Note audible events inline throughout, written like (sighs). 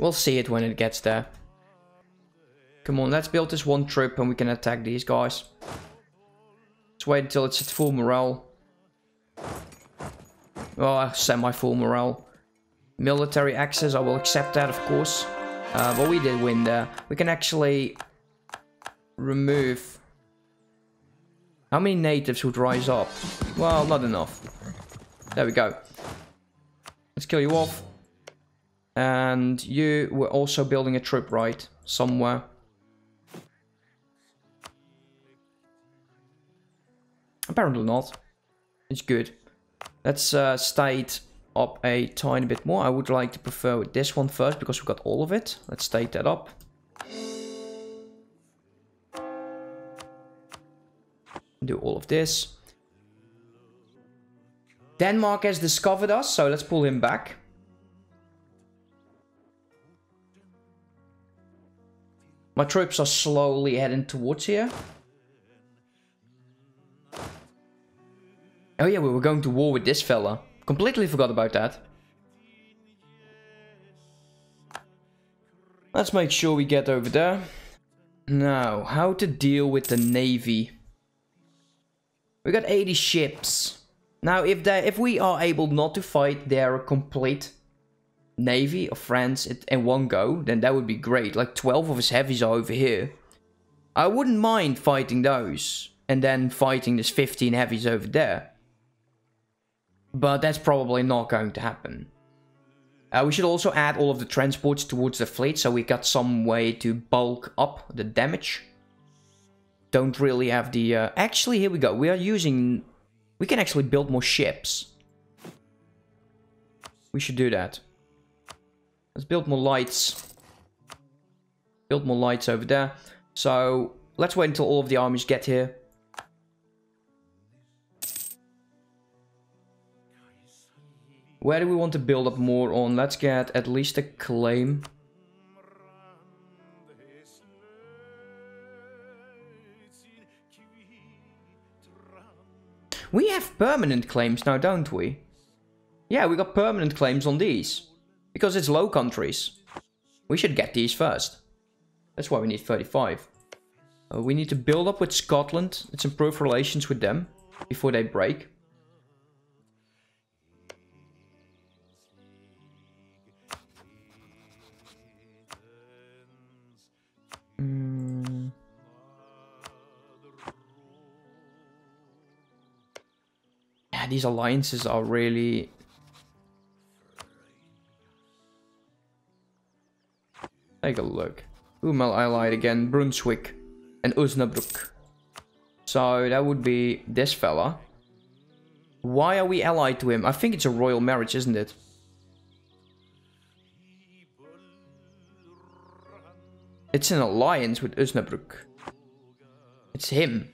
We'll see it when it gets there. Come on, let's build this one trip and we can attack these guys. Let's wait until it's at full morale. Oh, semi-full morale. Military access, I will accept that, of course. Uh, but we did win there. We can actually remove... How many natives would rise up? Well, not enough. There we go. Let's kill you off. And you were also building a trip, right? Somewhere. Apparently not. It's good. Let's uh, state up a tiny bit more. I would like to prefer this one first because we've got all of it. Let's state that up. Do all of this. Denmark has discovered us, so let's pull him back. My troops are slowly heading towards here. Oh yeah, we were going to war with this fella. Completely forgot about that. Let's make sure we get over there. Now, how to deal with the navy. We got 80 ships. Now, if they, if we are able not to fight their complete navy of France in one go, then that would be great. Like 12 of his heavies are over here. I wouldn't mind fighting those and then fighting this 15 heavies over there. But that's probably not going to happen. Uh, we should also add all of the transports towards the fleet so we got some way to bulk up the damage. Don't really have the... Uh, actually, here we go. We are using we can actually build more ships. We should do that. Let's build more lights. Build more lights over there. So, let's wait until all of the armies get here. Where do we want to build up more on? Let's get at least a claim. We have permanent claims now, don't we? Yeah, we got permanent claims on these. Because it's low countries. We should get these first. That's why we need 35. Uh, we need to build up with Scotland. Let's improve relations with them before they break. Mm. Yeah, these alliances are really... Take a look. Umel allied again, Brunswick and Osnabrück. So that would be this fella. Why are we allied to him? I think it's a royal marriage, isn't it? It's an alliance with Osnabrück. It's him.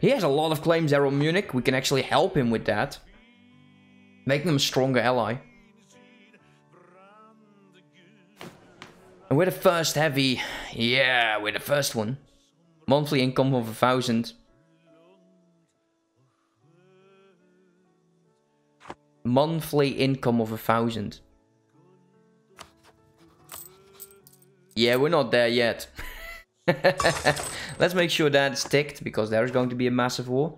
He has a lot of claims there on Munich. We can actually help him with that. Make them a stronger ally. And we're the first heavy. Yeah, we're the first one. Monthly income of a thousand. Monthly income of a thousand. Yeah, we're not there yet. (laughs) Let's make sure that's ticked, because there's going to be a massive war.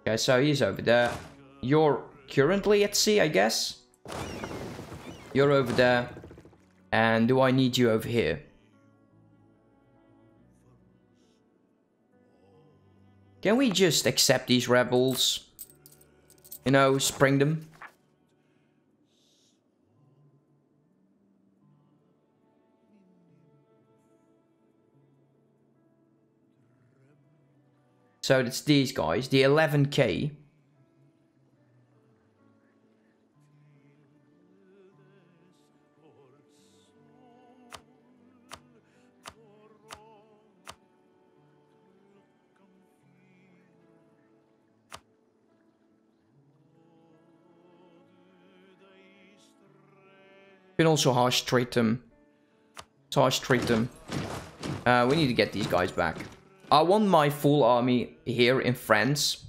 Okay, so he's over there. You're currently at sea, I guess? You're over there. And do I need you over here? Can we just accept these rebels? You know, spring them? So it's these guys, the 11k. depend also harsh treat them. Um, harsh treat them. Um, uh, we need to get these guys back. I want my full army here in France.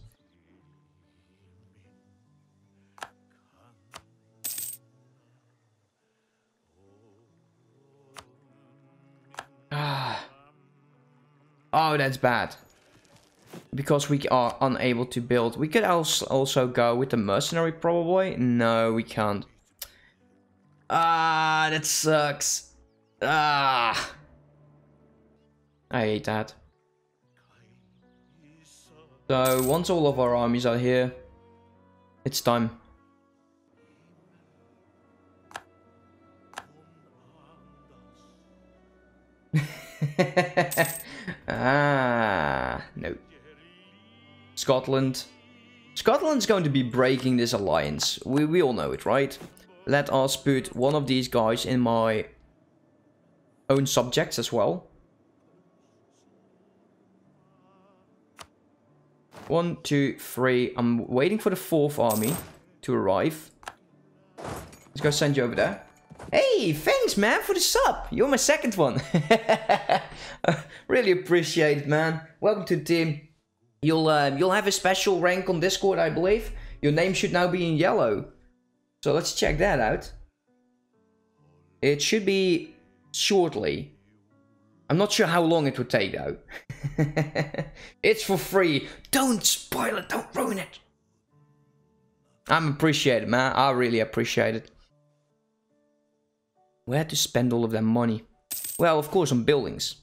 Ah. oh, that's bad. Because we are unable to build. We could also go with the mercenary probably. No, we can't. Ah, that sucks. Ah. I hate that. So, once all of our armies are here, it's time. (laughs) ah, no. Scotland. Scotland's going to be breaking this alliance. We, we all know it, right? Let us put one of these guys in my own subjects as well. One, two, three. I'm waiting for the fourth army to arrive. Let's go send you over there. Hey, thanks, man, for the sub. You're my second one. (laughs) really appreciate it, man. Welcome to the team. You'll uh, you'll have a special rank on Discord, I believe. Your name should now be in yellow. So let's check that out. It should be shortly. I'm not sure how long it would take though. (laughs) it's for free. Don't spoil it. Don't ruin it. I'm appreciated, man. I really appreciate it. Where to spend all of that money? Well, of course, on buildings.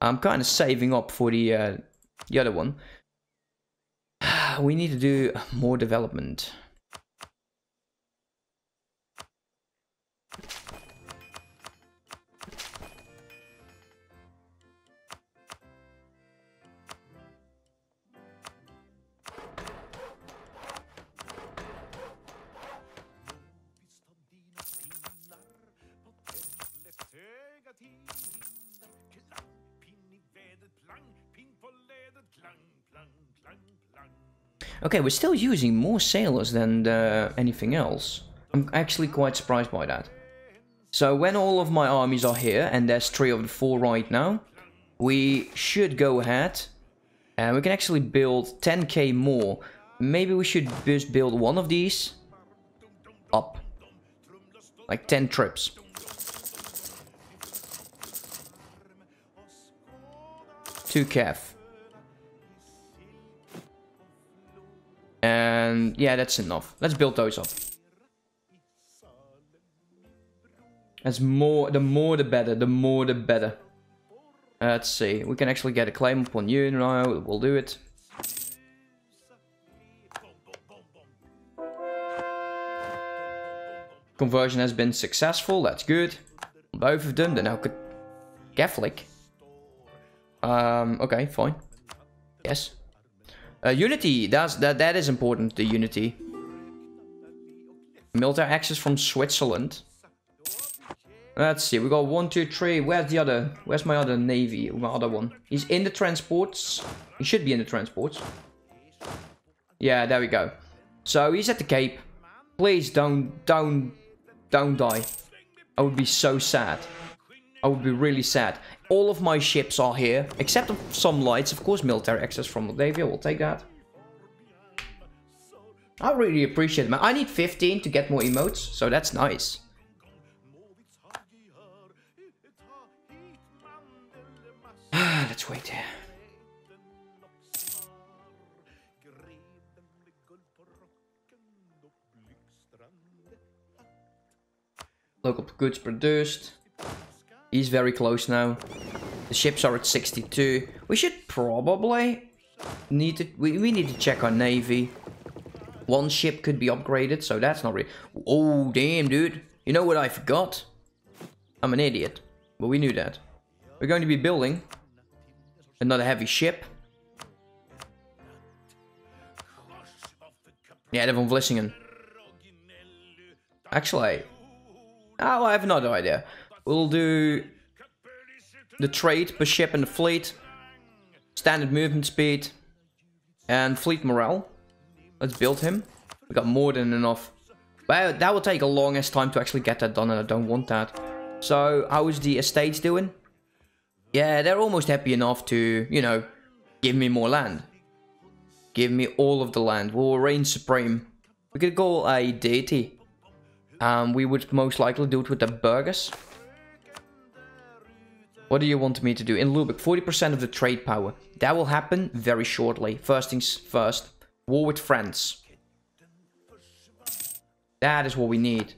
I'm kind of saving up for the uh, the other one. (sighs) we need to do more development. Okay, we're still using more sailors than anything else. I'm actually quite surprised by that. So when all of my armies are here, and there's three of the four right now, we should go ahead and we can actually build 10k more. Maybe we should just build one of these up. Like 10 trips. Two calf. And yeah, that's enough. Let's build those up. That's more, the more the better, the more the better. let's see, we can actually get a claim upon you now, we'll do it. Conversion has been successful, that's good. Both of them, they're now Catholic. Um, okay, fine. Yes. Uh, unity, that's, that, that is important, the unity. Military access from Switzerland. Let's see, we got one, two, three. Where's the other? Where's my other navy? My other one. He's in the transports. He should be in the transports. Yeah, there we go. So he's at the Cape. Please don't, don't, don't die. I would be so sad. I would be really sad. All of my ships are here, except some lights. Of course, military access from Moldavia. We'll take that. I really appreciate it, man. I need 15 to get more emotes, so that's nice. Let's wait here. Local goods produced. He's very close now. The ships are at 62. We should probably need to... We, we need to check our navy. One ship could be upgraded, so that's not really... Oh, damn, dude. You know what I forgot? I'm an idiot. But we knew that. We're going to be building another heavy ship. Yeah, Von Vlissingen. Actually, oh, I have another idea. We'll do the trade per ship and the fleet, standard movement speed, and fleet morale. Let's build him. We got more than enough. But that will take a longest time to actually get that done, and I don't want that. So, how is the estates doing? Yeah, they're almost happy enough to, you know, give me more land. Give me all of the land. We'll reign supreme. We could call a deity. Um, we would most likely do it with the burghers. What do you want me to do? In Lubeck, 40% of the trade power. That will happen very shortly. First things first. War with France. That is what we need.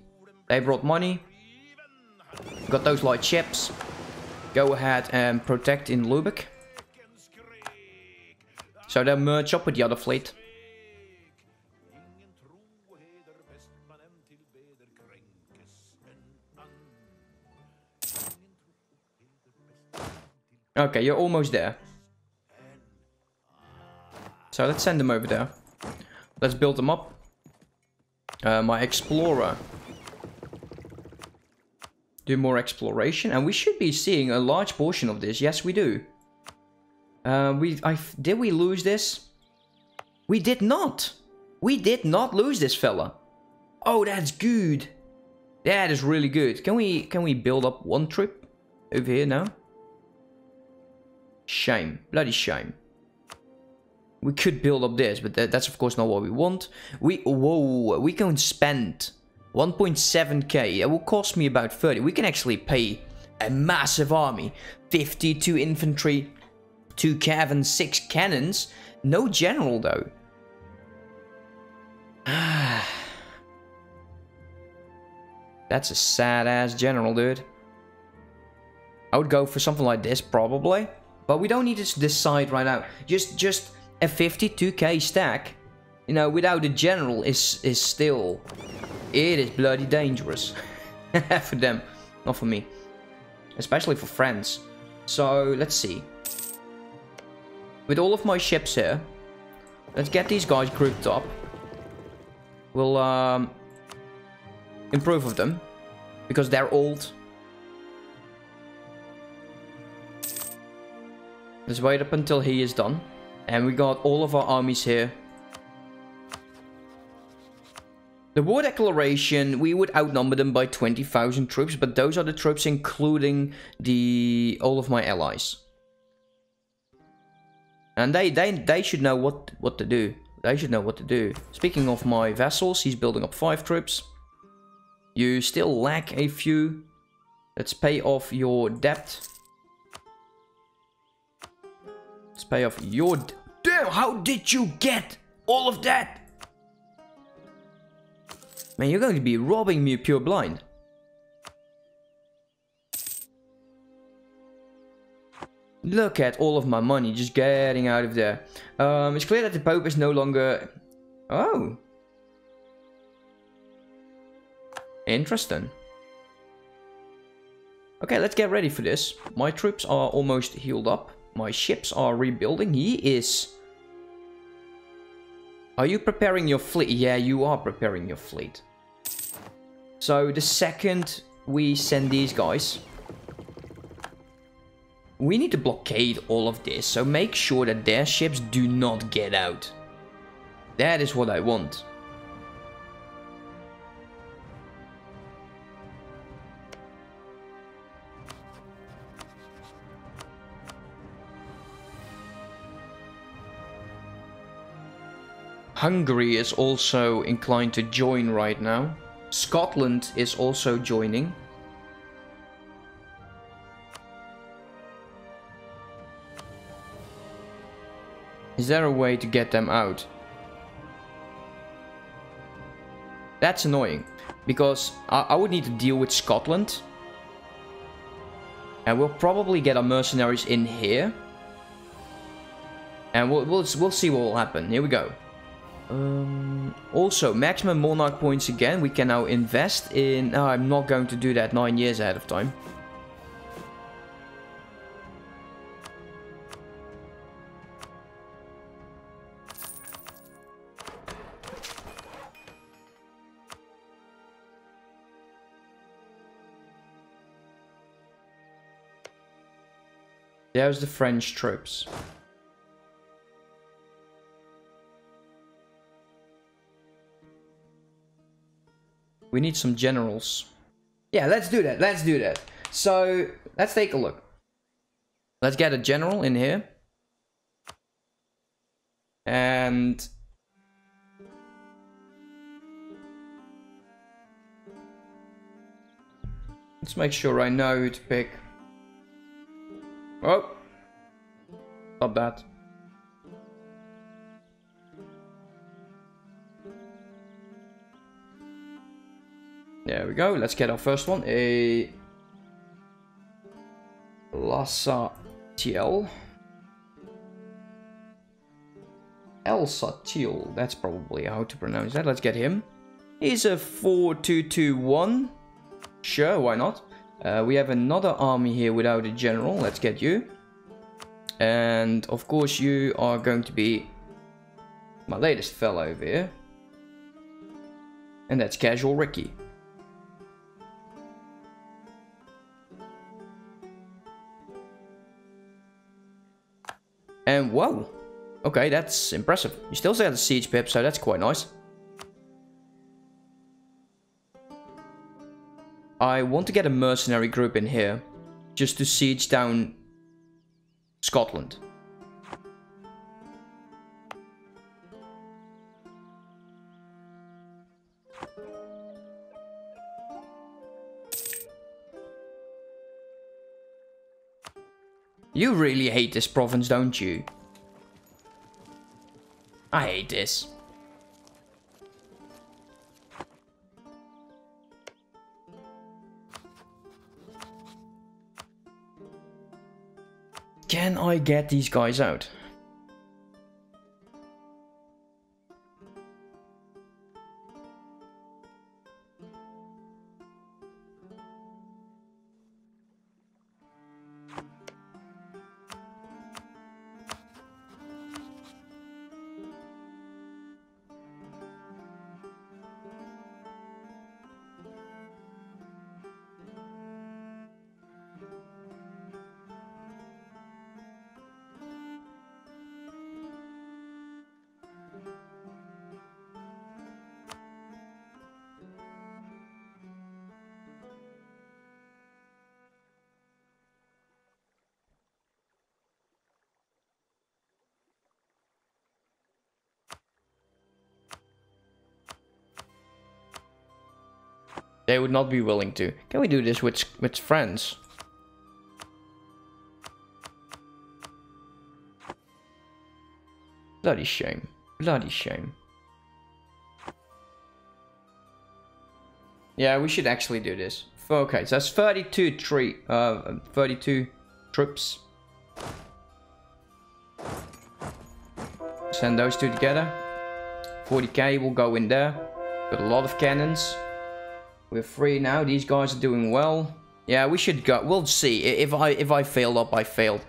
They brought money. Got those light ships. Go ahead and protect in Lubeck. So they'll merge up with the other fleet. Okay, you're almost there. So let's send them over there. Let's build them up. Uh, my explorer. Do more exploration. And we should be seeing a large portion of this. Yes, we do. Uh, we, I, did we lose this? We did not. We did not lose this fella. Oh, that's good. That is really good. Can we can we build up one trip over here now? Shame. Bloody shame. We could build up this, but that, that's of course not what we want. We Whoa, we can spend 1.7k. It will cost me about 30. We can actually pay a massive army. 52 infantry, 2 cav and 6 cannons. No general though. (sighs) That's a sad ass general, dude. I would go for something like this, probably. But we don't need to decide right now. Just just a 52k stack, you know, without a general is is still it is bloody dangerous (laughs) for them, not for me, especially for friends. So let's see. With all of my ships here, let's get these guys grouped up. We'll um, improve of them because they're old Let's wait up until he is done. And we got all of our armies here. The war declaration, we would outnumber them by 20,000 troops, but those are the troops including the all of my allies. And they, they, they should know what, what to do. They should know what to do. Speaking of my vassals, he's building up 5 troops. You still lack a few. Let's pay off your debt. Let's pay off your... Damn, how did you get all of that? Man, you're going to be robbing me pure blind. Look at all of my money just getting out of there. Um, it's clear that the Pope is no longer... Oh. Interesting. Okay, let's get ready for this. My troops are almost healed up. My ships are rebuilding. He is. Are you preparing your fleet? Yeah, you are preparing your fleet. So the second we send these guys, we need to blockade all of this. So make sure that their ships do not get out. That is what I want. Hungary is also inclined to join right now. Scotland is also joining. Is there a way to get them out? That's annoying. Because I, I would need to deal with Scotland. And we'll probably get our mercenaries in here. And we'll, we'll, we'll see what will happen. Here we go. Um, also, maximum Monarch points again. We can now invest in... Oh, I'm not going to do that nine years ahead of time. There's the French troops. We need some generals. Yeah, let's do that. Let's do that. So, let's take a look. Let's get a general in here. And... Let's make sure I know who to pick. Oh. Not bad. There we go. Let's get our first one. A Lasatiel. Elsatiel. That's probably how to pronounce that. Let's get him. He's a 4221. Sure, why not? Uh, we have another army here without a general. Let's get you. And of course you are going to be my latest fellow over here. And that's Casual Ricky. Whoa. Okay, that's impressive. You still say the siege pip, so that's quite nice. I want to get a mercenary group in here. Just to siege down Scotland. You really hate this province, don't you? I hate this. Can I get these guys out? They would not be willing to. Can we do this with, with friends? Bloody shame. Bloody shame. Yeah, we should actually do this. Okay, so that's 32 tree, uh, 32 troops. Send those two together. 40k will go in there. Got a lot of cannons. We're free now. These guys are doing well. Yeah, we should go. We'll see. If I if I failed up, I failed.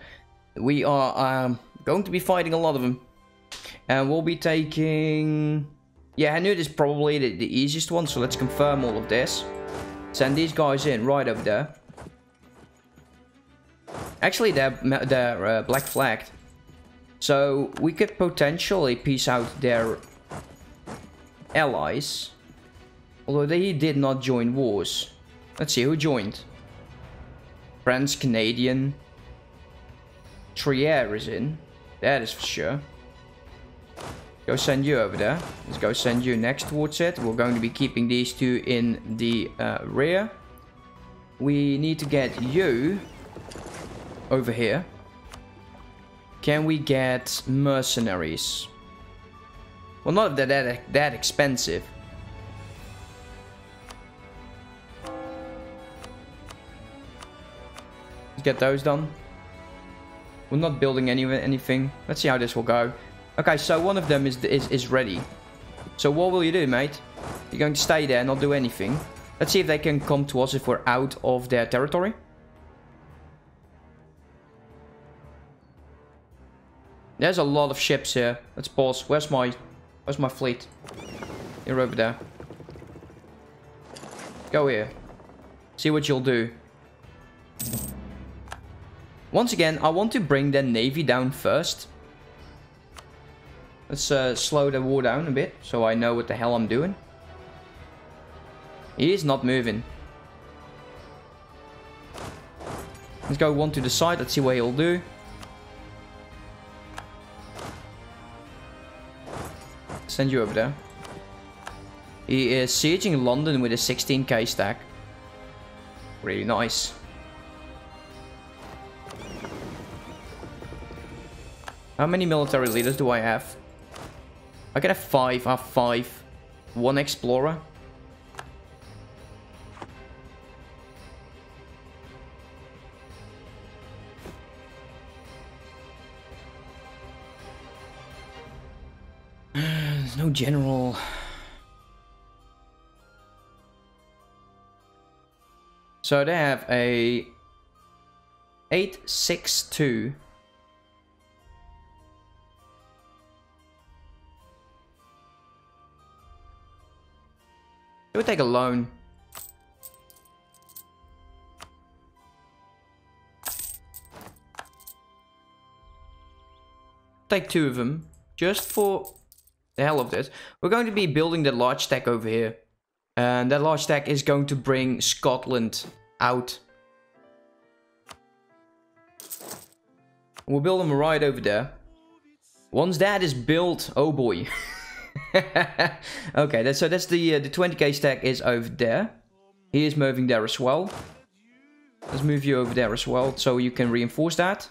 We are um, going to be fighting a lot of them. And we'll be taking... Yeah, I is probably the, the easiest one, so let's confirm all of this. Send these guys in right over there. Actually, they're, they're uh, black flagged. So we could potentially peace out their allies. Although they did not join wars. Let's see, who joined? French, Canadian. Trier is in. That is for sure. Go send you over there. Let's go send you next towards it. We're going to be keeping these two in the uh, rear. We need to get you over here. Can we get mercenaries? Well, not that that, that expensive. Get those done. We're not building any anything. Let's see how this will go. Okay, so one of them is, is, is ready. So what will you do, mate? You're going to stay there and not do anything. Let's see if they can come to us if we're out of their territory. There's a lot of ships here. Let's pause. Where's my where's my fleet? You're over there. Go here. See what you'll do. Once again, I want to bring the navy down first. Let's uh, slow the war down a bit, so I know what the hell I'm doing. He is not moving. Let's go one to the side, let's see what he'll do. Send you over there. He is sieging London with a 16k stack. Really nice. How many military leaders do I have? I can have five. I have five. One explorer. (sighs) There's no general. So they have a 862. It would take a loan. Take two of them. Just for the hell of this. We're going to be building that large stack over here. And that large stack is going to bring Scotland out. We'll build them right over there. Once that is built, oh boy. (laughs) (laughs) okay, that's, so that's the uh, the 20k stack is over there. He is moving there as well. Let's move you over there as well, so you can reinforce that.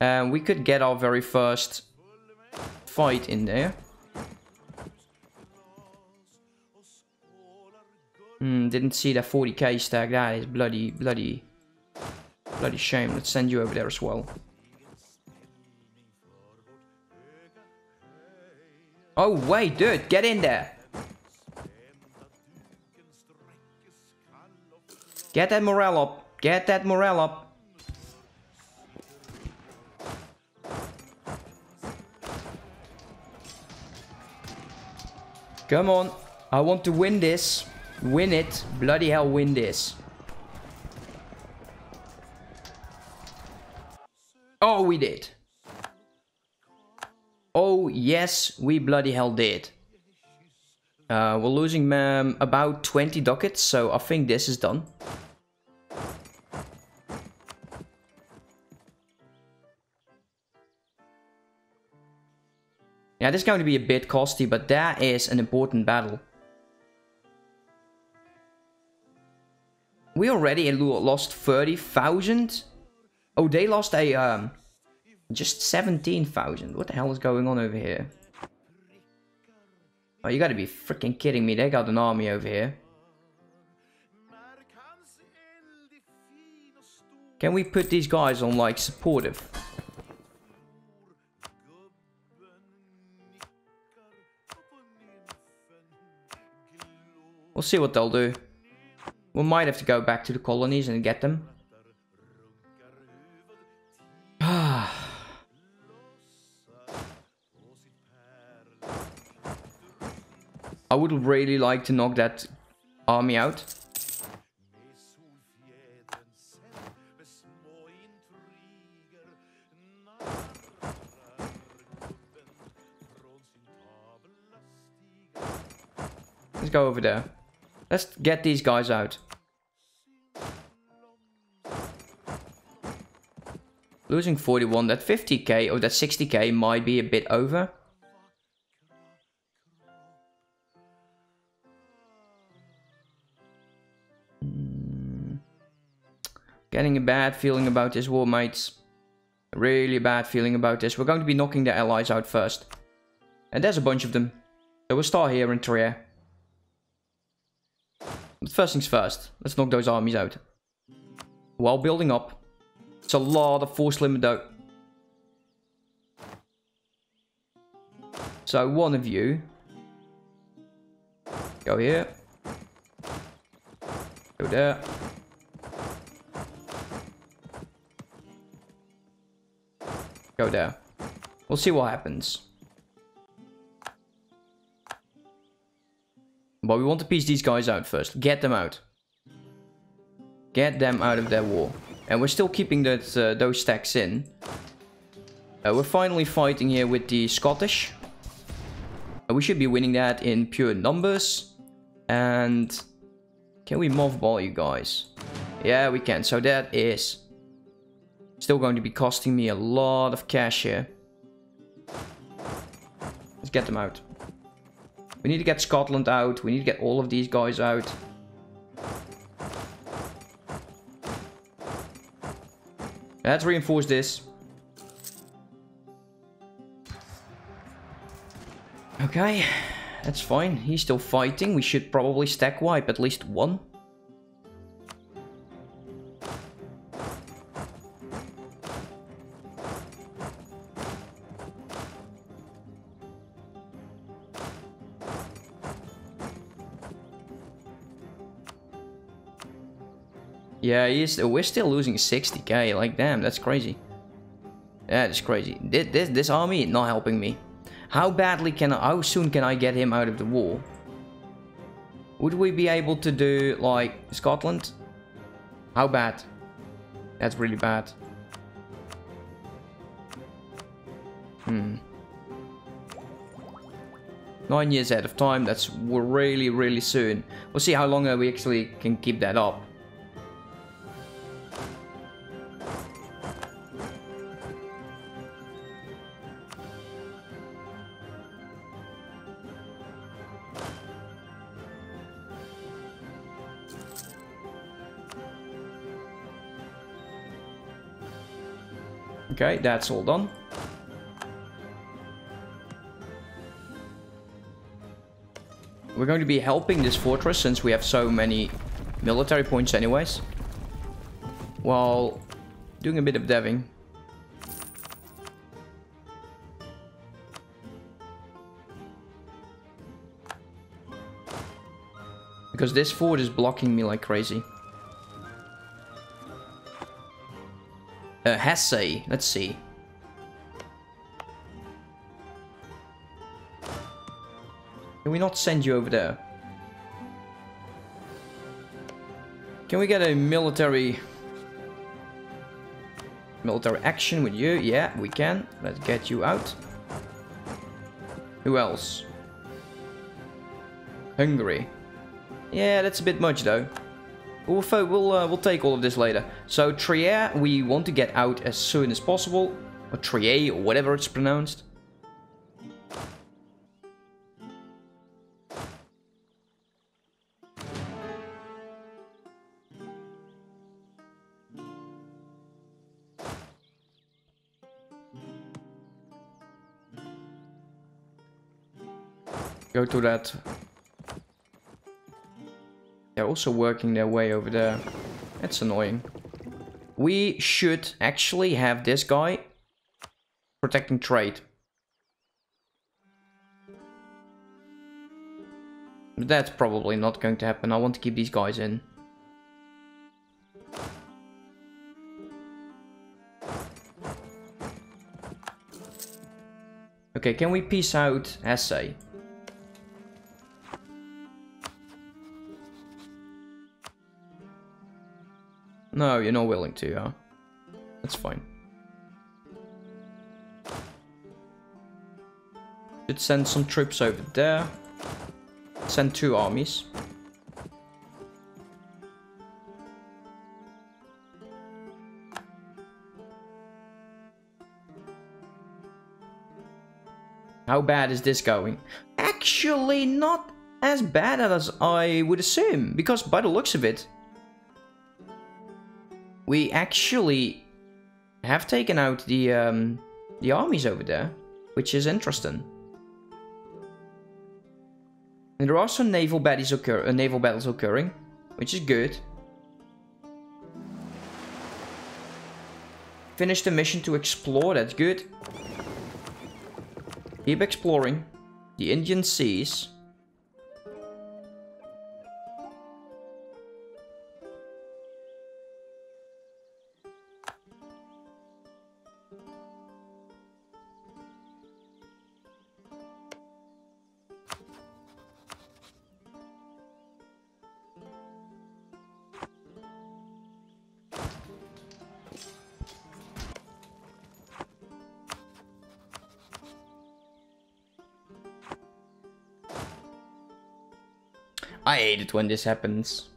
And we could get our very first fight in there. Hmm, didn't see that 40k stack. That is bloody, bloody, bloody shame. Let's send you over there as well. Oh, wait, dude, get in there. Get that morale up. Get that morale up. Come on. I want to win this. Win it. Bloody hell, win this. Oh, we did. Yes, we bloody hell did. Uh, we're losing um, about 20 ducats, so I think this is done. Yeah, this is going to be a bit costly, but that is an important battle. We already lost 30,000? Oh, they lost a um, just 17,000. What the hell is going on over here? Oh, you gotta be freaking kidding me. They got an army over here. Can we put these guys on, like, supportive? We'll see what they'll do. We might have to go back to the colonies and get them. Would really like to knock that army out. Let's go over there. Let's get these guys out. Losing 41, that 50k or that 60k might be a bit over. Getting a bad feeling about this war, mates. Really bad feeling about this. We're going to be knocking the allies out first. And there's a bunch of them. So we'll start here in Trier. But first things first. Let's knock those armies out. While building up. It's a lot of force limit though. So one of you. Go here. Go there. Go there. We'll see what happens. But we want to peace these guys out first. Get them out. Get them out of their war. And we're still keeping that, uh, those stacks in. Uh, we're finally fighting here with the Scottish. Uh, we should be winning that in pure numbers. And can we mothball you guys? Yeah, we can. So that is Still going to be costing me a lot of cash here. Let's get them out. We need to get Scotland out. We need to get all of these guys out. Let's reinforce this. Okay, that's fine. He's still fighting. We should probably stack wipe at least one. Yeah, he's, we're still losing 60k. Like, damn, that's crazy. That is crazy. This, this, this army not helping me. How badly can I, how soon can I get him out of the war? Would we be able to do, like, Scotland? How bad? That's really bad. Hmm. Nine years out of time, that's really, really soon. We'll see how long we actually can keep that up. Okay, that's all done. We're going to be helping this fortress since we have so many military points anyways. While doing a bit of deving. Because this fort is blocking me like crazy. Uh, Hesse, let's see. Can we not send you over there? Can we get a military... Military action with you? Yeah, we can. Let's get you out. Who else? Hungary. Yeah, that's a bit much though. We'll, we'll, uh, we'll take all of this later. So Trier, we want to get out as soon as possible. Or Trier, or whatever it's pronounced. Go to that also working their way over there. That's annoying. We should actually have this guy protecting trade. But that's probably not going to happen. I want to keep these guys in. Okay, can we peace out Hesse? No, you're not willing to, huh? That's fine. Should send some troops over there. Send two armies. How bad is this going? Actually, not as bad as I would assume, because by the looks of it, we actually have taken out the um, the armies over there, which is interesting. And there are some naval battles, occur uh, naval battles occurring, which is good. Finish the mission to explore, that's good. Keep exploring. The Indian Seas. I hate it when this happens.